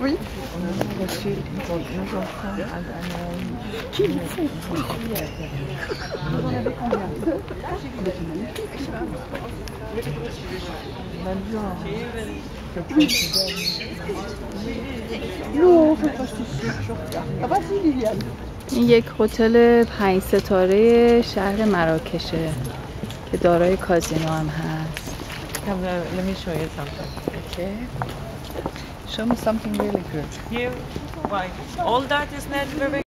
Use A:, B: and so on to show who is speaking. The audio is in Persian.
A: Oui. Je pas si sûr. Ah bah si, Liliane.
B: این یک هتل پنج ستاره شهر مراکشه که دارای کازینو هم هست
C: Come, uh, let me show you something.
A: Okay. Show me something really good.
C: Here, why? All that is not very